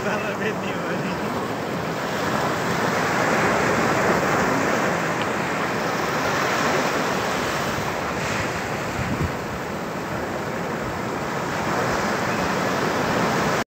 vai lá ver nenhuma.